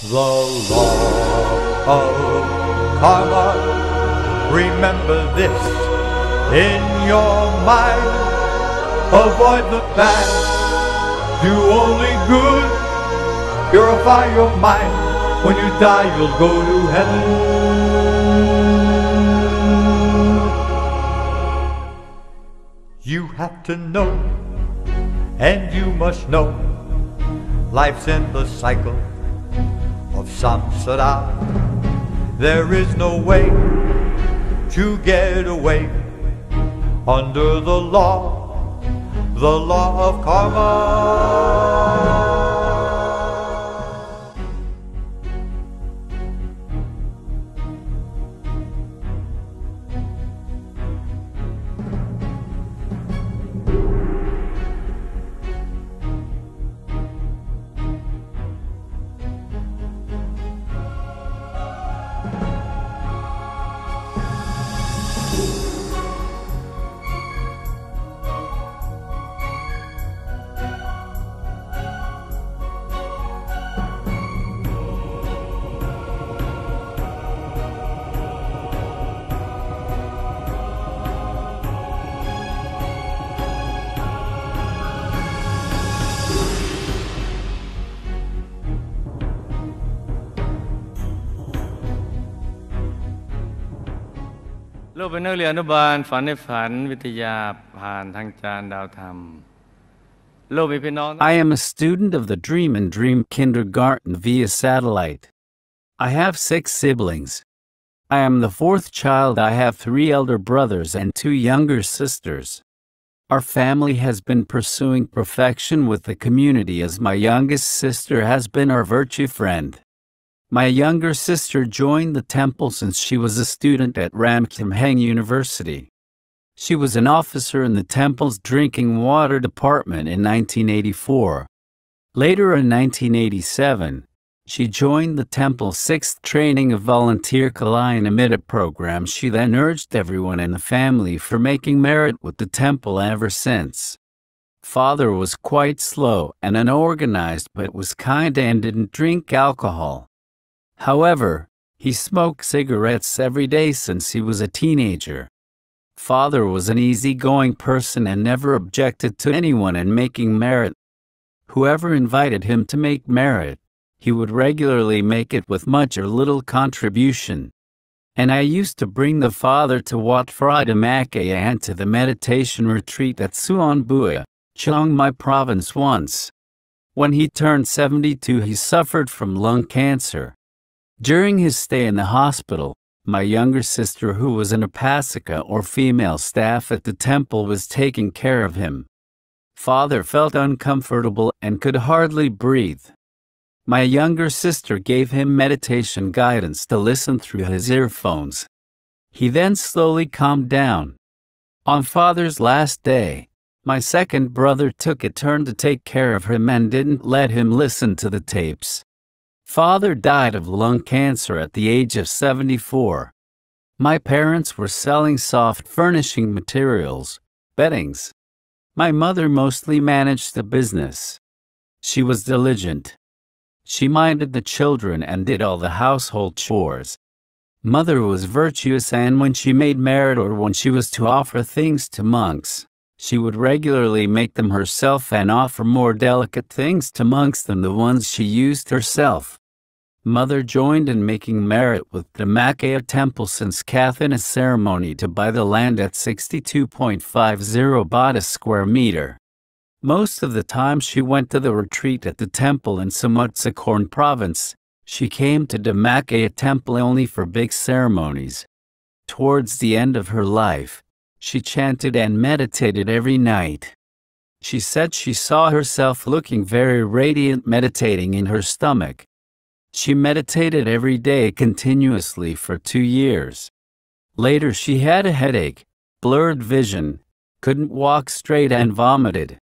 The law of karma. Remember this in your mind. Avoid the bad. Do only good. Purify your mind. When you die, you'll go to heaven. You have to know, and you must know, life's in the cycle of samsara. There is no way to get away under the law, the law of karma. ลูกเป็นนักเรียนอนุบาลฝันในฝันวิทยาผ่านทางจานดาวธรรมลูกมีพี่น้อง I am a student of the Dream and Dream Kindergarten via satellite. I have six siblings. I am the fourth child. I have three elder brothers and two younger sisters. Our family has been pursuing perfection with the community as my youngest sister has been our virtue friend. My younger sister joined the temple since she was a student at Ramkhamhaeng University. She was an officer in the temple's drinking water department in 1984. Later in 1987, she joined the temple's sixth training of volunteer Kalyanamitta program. She then urged everyone in the family for making merit with the temple ever since. Father was quite slow and unorganized but was kind and didn't drink alcohol. However, he smoked cigarettes every day since he was a teenager. Father was an easygoing person and never objected to anyone in making merit. Whoever invited him to make merit, he would regularly make it with much or little contribution. And I used to bring the father to Wat Phra Dhammakaya and to the meditation retreat at Suan Bua, Chiang Mai province once. When he turned 72 he suffered from lung cancer. During his stay in the hospital, my younger sister, who was an upasika or female staff at the temple, was taking care of him. Father felt uncomfortable and could hardly breathe. My younger sister gave him meditation guidance to listen through his earphones. He then slowly calmed down. On father's last day, my second brother took a turn to take care of him and didn't let him listen to the tapes. Father died of lung cancer at the age of 74. My parents were selling soft furnishing materials, beddings. My mother mostly managed the business. She was diligent. She minded the children and did all the household chores. Mother was virtuous and when she made merit or when she was to offer things to monks, she would regularly make them herself and offer more delicate things to monks than the ones she used herself. Mother joined in making merit with the Dhammakaya temple since Kathina's ceremony to buy the land at 62.50 baht a square meter. Most of the time she went to the retreat at the temple in Samut Sakhorn province. She came to Dhammakaya temple only for big ceremonies. Towards the end of her life, she chanted and meditated every night. She said she saw herself looking very radiant meditating in her stomach. She meditated every day continuously for two years. Later she had a headache, blurred vision, couldn't walk straight and vomited.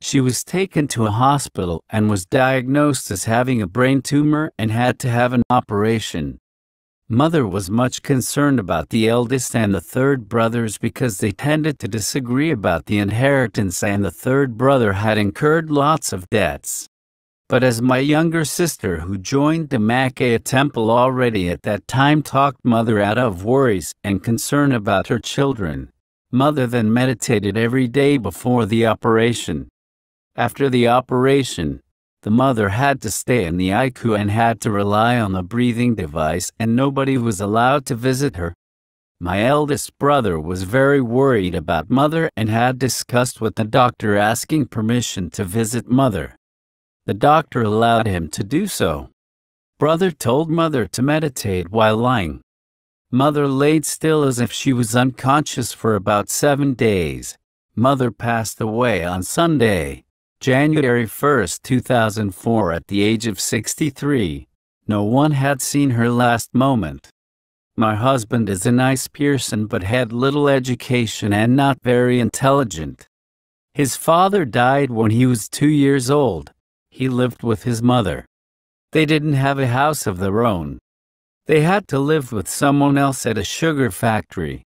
She was taken to a hospital and was diagnosed as having a brain tumor and had to have an operation. Mother was much concerned about the eldest and the third brothers because they tended to disagree about the inheritance and the third brother had incurred lots of debts. But as my younger sister, who joined Dhammakaya temple already at that time, talked mother out of worries and concern about her children, mother then meditated every day before the operation. After the operation, the mother had to stay in the ICU and had to rely on a breathing device, and nobody was allowed to visit her. My eldest brother was very worried about mother and had discussed with the doctor asking permission to visit mother. The doctor allowed him to do so. Brother told mother to meditate while lying. Mother laid still as if she was unconscious for about seven days. Mother passed away on Sunday, January 1, 2004, at the age of 63. No one had seen her last moment. My husband is a nice person but had little education and not very intelligent. His father died when he was two years old he lived with his mother. They didn't have a house of their own. They had to live with someone else at a sugar factory.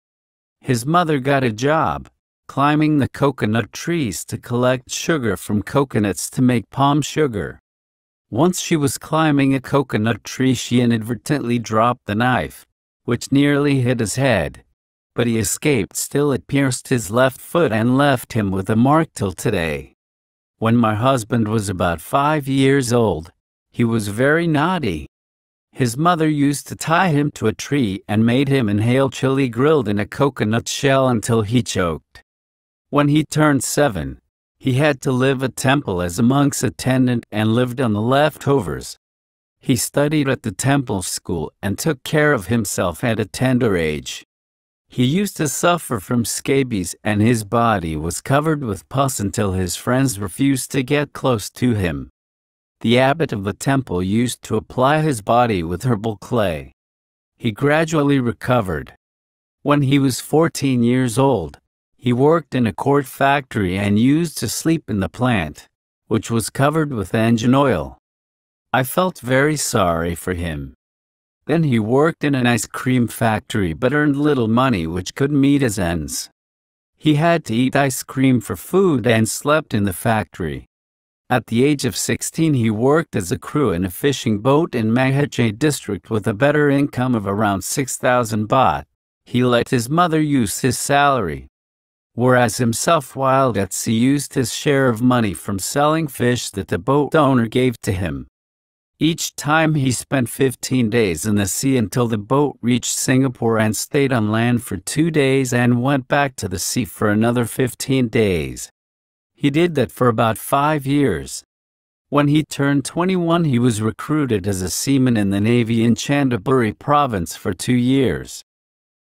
His mother got a job, climbing the coconut trees to collect sugar from coconuts to make palm sugar. Once she was climbing a coconut tree, she inadvertently dropped the knife, which nearly hit his head. But he escaped, still, it pierced his left foot and left him with a mark till today. When my husband was about five years old, he was very naughty. His mother used to tie him to a tree and made him inhale chili grilled in a coconut shell until he choked. When he turned seven, he had to live at temple as a monk's attendant and lived on the leftovers. He studied at the temple school and took care of himself at a tender age. He used to suffer from scabies and his body was covered with pus until his friends refused to get close to him. The abbot of the temple used to apply his body with herbal clay. He gradually recovered. When he was 14 years old, he worked in a quart factory and used to sleep in the plant, which was covered with engine oil. I felt very sorry for him. Then he worked in an ice cream factory but earned little money which could meet his ends. He had to eat ice cream for food and slept in the factory. At the age of 16 he worked as a crew in a fishing boat in Mahachai district with a better income of around 6,000 baht. He let his mother use his salary. Whereas himself while at sea used his share of money from selling fish that the boat owner gave to him. Each time he spent 15 days in the sea until the boat reached Singapore and stayed on land for two days and went back to the sea for another 15 days. He did that for about five years. When he turned 21, he was recruited as a seaman in the Navy in Chanthaburi province for two years.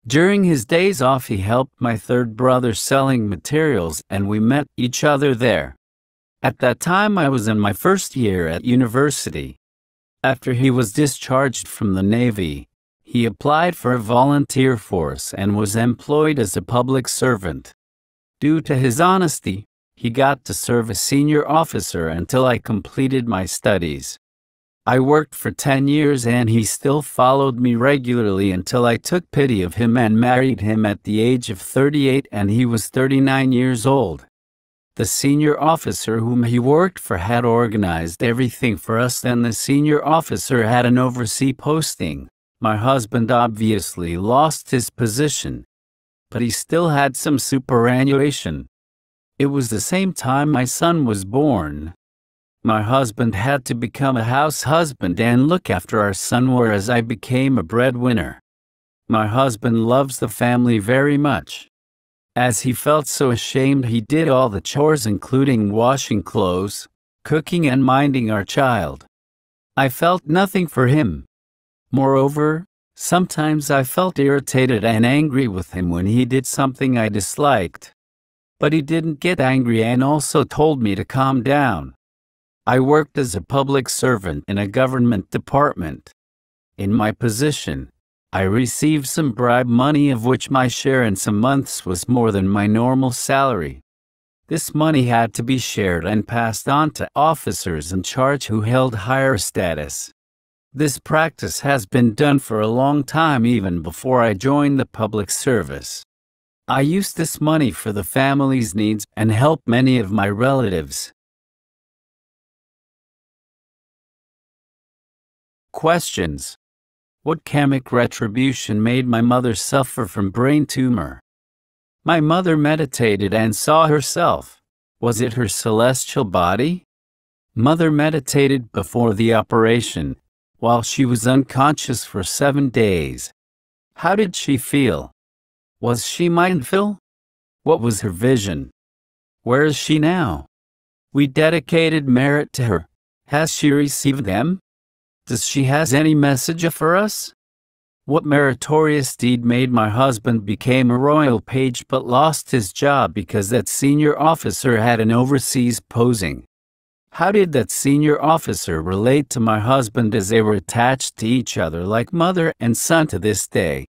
During his days off, he helped my third brother selling materials and we met each other there. At that time, I was in my first year at university. After he was discharged from the Navy, he applied for a volunteer force and was employed as a public servant. Due to his honesty, he got to serve as senior officer until I completed my studies. I worked for 10 years and he still followed me regularly until I took pity of him and married him at the age of 38 and he was 39 years old. The senior officer whom he worked for had organized everything for us, and the senior officer had an overseas posting. My husband obviously lost his position, but he still had some superannuation. It was the same time my son was born. My husband had to become a house husband and look after our son, whereas I became a breadwinner. My husband loves the family very much. As he felt so ashamed, he did all the chores, including washing clothes, cooking, and minding our child. I felt nothing for him. Moreover, sometimes I felt irritated and angry with him when he did something I disliked. But he didn't get angry and also told me to calm down. I worked as a public servant in a government department. In my position, I received some bribe money of which my share in some months was more than my normal salary. This money had to be shared and passed on to officers in charge who held higher status. This practice has been done for a long time even before I joined the public service. I used this money for the family's needs and helped many of my relatives. Questions. What karmic retribution made my mother suffer from brain tumor? My mother meditated and saw herself. Was it her celestial body? Mother meditated before the operation, while she was unconscious for seven days. How did she feel? Was she mindful? What was her vision? Where is she now? We dedicated merit to her. Has she received them? Does she has any message for us? What meritorious deed made my husband became a royal page but lost his job because that senior officer had an overseas posing? How did that senior officer relate to my husband as they were attached to each other like mother and son to this day?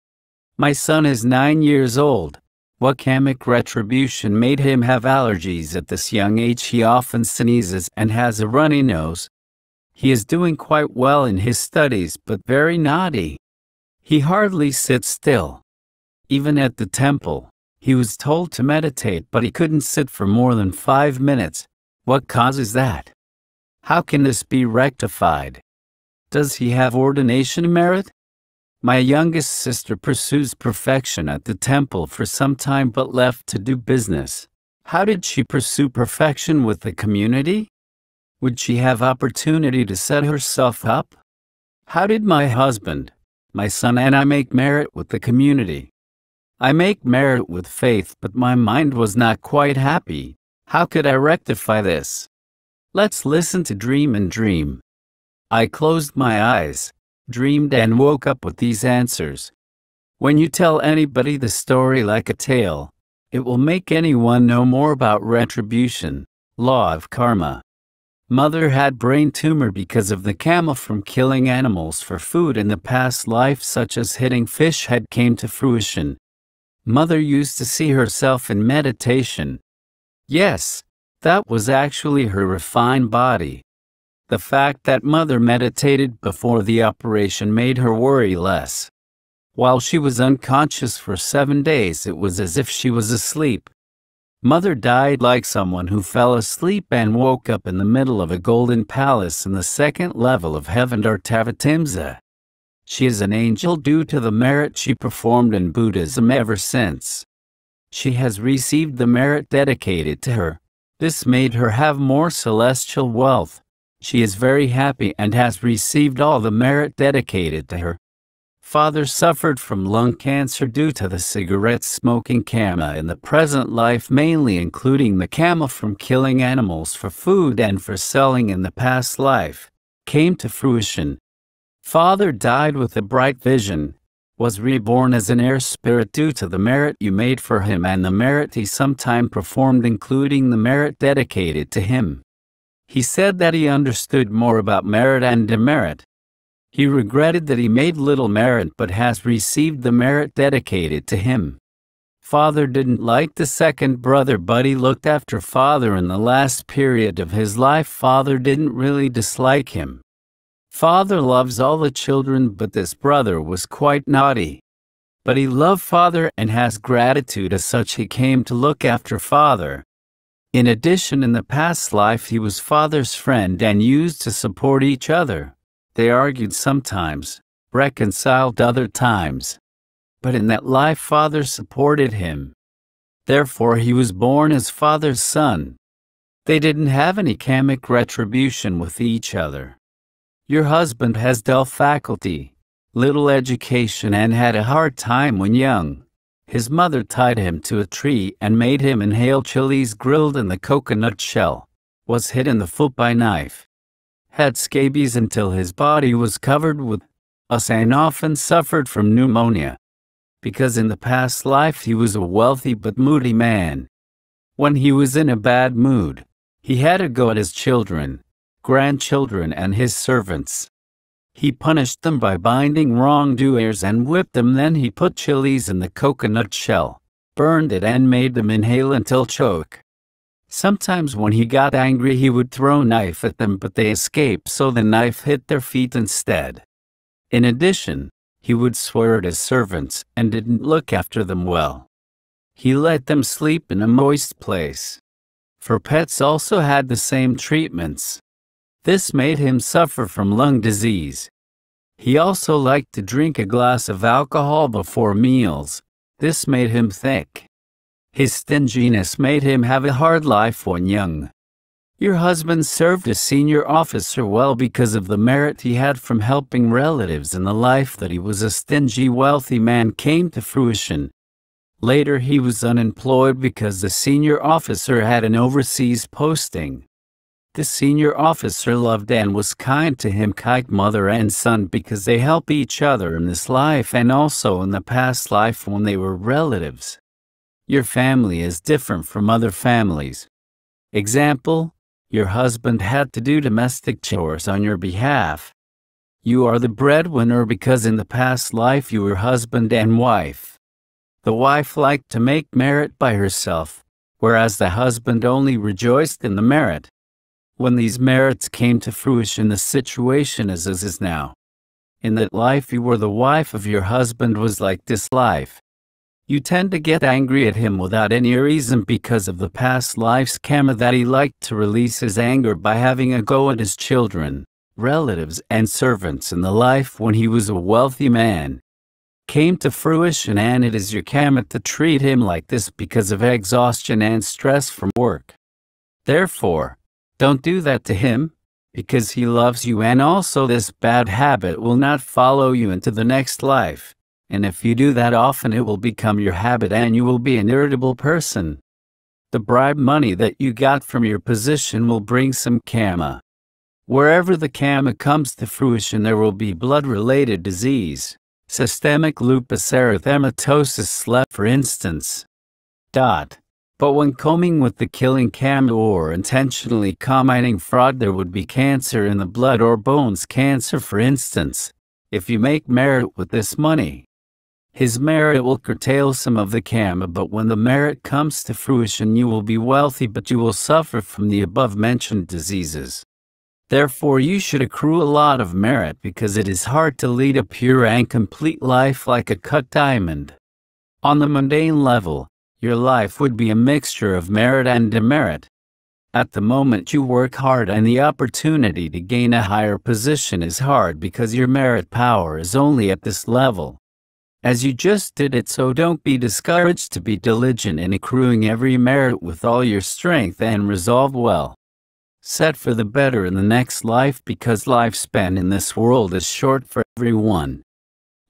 My son is nine years old. What karmic retribution made him have allergies at this young age? He often sneezes and has a runny nose. He is doing quite well in his studies but very naughty. He hardly sits still. Even at the temple, he was told to meditate but he couldn't sit for more than five minutes. What causes that? How can this be rectified? Does he have ordination merit? My youngest sister pursues perfection at the temple for some time but left to do business. How did she pursue perfection with the community? Would she have opportunity to set herself up? How did my husband, my son, and I make merit with the community? I make merit with faith, but my mind was not quite happy. How could I rectify this? Let's listen to Dream and Dream. I closed my eyes, dreamed, and woke up with these answers. When you tell anybody the story like a tale, it will make anyone know more about retribution, law of karma. Mother had brain tumor because of the karma from killing animals for food in the past life such as hitting fish had came to fruition. Mother used to see herself in meditation. Yes, that was actually her refined body. The fact that mother meditated before the operation made her worry less. While she was unconscious for seven days, it was as if she was asleep. Mother died like someone who fell asleep and woke up in the middle of a golden palace in the second level of heaven Tavatimsa. She is an angel due to the merit she performed in Buddhism ever since. She has received the merit dedicated to her. This made her have more celestial wealth. She is very happy and has received all the merit dedicated to her. Father suffered from lung cancer due to the cigarette smoking karma in the present life, mainly including the karma from killing animals for food and for selling in the past life, came to fruition. Father died with a bright vision, was reborn as an air spirit due to the merit you made for him and the merit he sometime performed, including the merit dedicated to him. He said that he understood more about merit and demerit, he regretted that he made little merit but has received the merit dedicated to him. Father didn't like the second brother, but he looked after father in the last period of his life. Father didn't really dislike him. Father loves all the children, but this brother was quite naughty. But he loved father and has gratitude as such he came to look after father. In addition, in the past life, he was father's friend and used to support each other. They argued sometimes, reconciled other times. But in that life, father supported him. Therefore, he was born as father's son. They didn't have any karmic retribution with each other. Your husband has dull faculty, little education, and had a hard time when young. His mother tied him to a tree and made him inhale chilies grilled in the coconut shell, was hit in the foot by knife had scabies until his body was covered with pus and often suffered from pneumonia. Because in the past life he was a wealthy but moody man. When he was in a bad mood, he had to go at his children, grandchildren, and his servants. He punished them by binding wrongdoers and whipped them. Then he put chilies in the coconut shell, burned it, and made them inhale until choke. Sometimes when he got angry he would throw a knife at them but they escaped so the knife hit their feet instead. In addition, he would swear at his servants and didn't look after them well. He let them sleep in a moist place. For pets also had the same treatments. This made him suffer from lung disease. He also liked to drink a glass of alcohol before meals. This made him thick. His stinginess made him have a hard life when young. Your husband served as senior officer well because of the merit he had from helping relatives and the life that he was a stingy wealthy man came to fruition. Later he was unemployed because the senior officer had an overseas posting. The senior officer loved and was kind to him like mother and son because they help each other in this life and also in the past life when they were relatives. Your family is different from other families. Example, your husband had to do domestic chores on your behalf. You are the breadwinner because in the past life you were husband and wife. The wife liked to make merit by herself, whereas the husband only rejoiced in the merit. When these merits came to fruition, the situation is as is now. In that life you were the wife of your husband was like this life. You tend to get angry at him without any reason because of the past life's karma that he liked to release his anger by having a go at his children, relatives, and servants in the life when he was a wealthy man. Came to fruition and it is your karma to treat him like this because of exhaustion and stress from work. Therefore, don't do that to him, because he loves you and also this bad habit will not follow you into the next life and if you do that often it will become your habit and you will be an irritable person. The bribe money that you got from your position will bring some karma. Wherever the karma comes to fruition there will be blood-related disease, systemic lupus erythematosus for instance. Dot. But when combing with the killing karma or intentionally committing fraud there would be cancer in the blood or bones cancer for instance, if you make merit with this money. His merit will curtail some of the karma, but when the merit comes to fruition, you will be wealthy, but you will suffer from the above mentioned diseases. Therefore, you should accrue a lot of merit because it is hard to lead a pure and complete life like a cut diamond. On the mundane level, your life would be a mixture of merit and demerit. At the moment you work hard and the opportunity to gain a higher position is hard because your merit power is only at this level as you just did it so don't be discouraged to be diligent in accruing every merit with all your strength and resolve well. Set for the better in the next life because life lifespan in this world is short for everyone.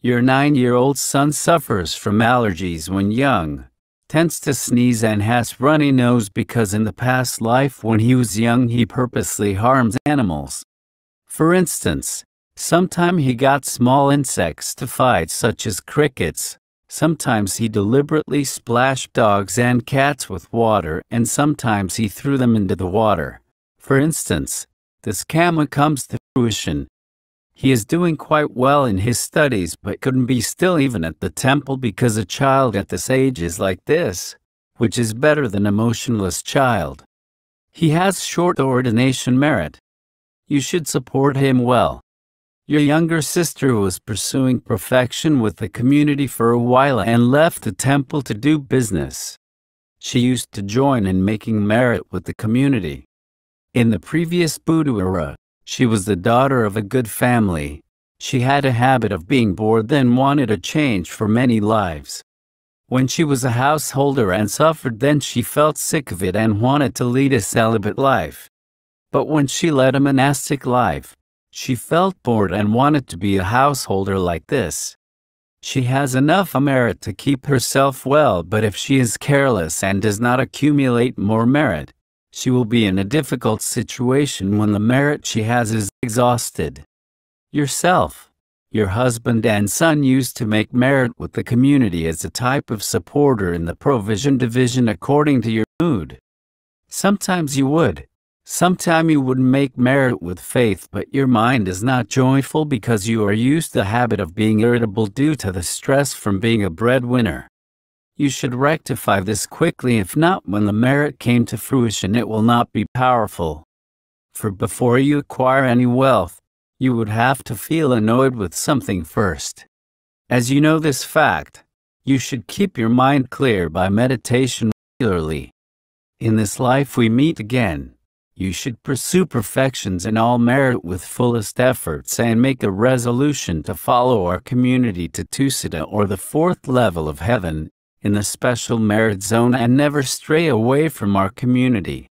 Your nine-year-old son suffers from allergies when young, tends to sneeze and has runny nose because in the past life when he was young he purposely harms animals. For instance, Sometime he got small insects to fight such as crickets. Sometimes he deliberately splashed dogs and cats with water and sometimes he threw them into the water. For instance, this karma comes to fruition. He is doing quite well in his studies but couldn't be still even at the temple because a child at this age is like this, which is better than a motionless child. He has short ordination merit. You should support him well. Your younger sister was pursuing perfection with the community for a while and left the temple to do business. She used to join in making merit with the community. In the previous Buddha era, she was the daughter of a good family. She had a habit of being bored then wanted a change for many lives. When she was a householder and suffered then she felt sick of it and wanted to lead a celibate life. But when she led a monastic life, she felt bored and wanted to be a householder like this. She has enough merit to keep herself well, but if she is careless and does not accumulate more merit, she will be in a difficult situation when the merit she has is exhausted. Yourself, your husband and son used to make merit with the community as a type of supporter in the provision division according to your mood. Sometimes you would, Sometime you would make merit with faith, but your mind is not joyful because you are used to the habit of being irritable due to the stress from being a breadwinner. You should rectify this quickly, if not, when the merit came to fruition, it will not be powerful. For before you acquire any wealth, you would have to feel annoyed with something first. As you know this fact, you should keep your mind clear by meditation regularly. In this life we meet again You should pursue perfections in all merit with fullest efforts and make a resolution to follow our community to Tusita or the fourth level of heaven, in the special merit zone and never stray away from our community.